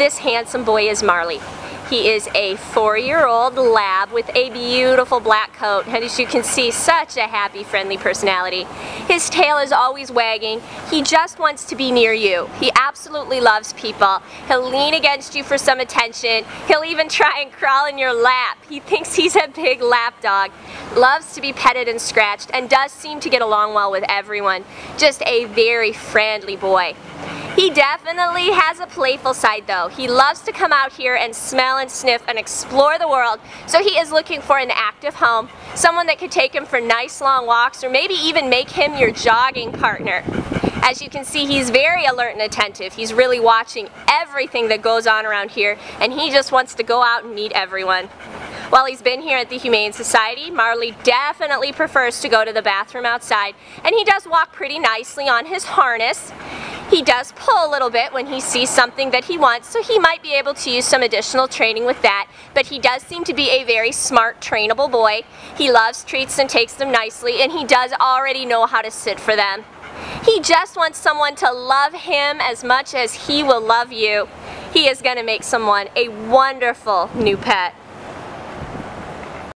this handsome boy is Marley. He is a four-year-old lab with a beautiful black coat and as you can see such a happy friendly personality. His tail is always wagging. He just wants to be near you. He absolutely loves people. He'll lean against you for some attention. He'll even try and crawl in your lap. He thinks he's a big lap dog. Loves to be petted and scratched and does seem to get along well with everyone. Just a very friendly boy. He definitely has a playful side though. He loves to come out here and smell and sniff and explore the world. So he is looking for an active home, someone that could take him for nice long walks or maybe even make him your jogging partner. As you can see, he's very alert and attentive. He's really watching everything that goes on around here and he just wants to go out and meet everyone. While he's been here at the Humane Society, Marley definitely prefers to go to the bathroom outside and he does walk pretty nicely on his harness. He does pull a little bit when he sees something that he wants, so he might be able to use some additional training with that, but he does seem to be a very smart, trainable boy. He loves treats and takes them nicely, and he does already know how to sit for them. He just wants someone to love him as much as he will love you. He is going to make someone a wonderful new pet.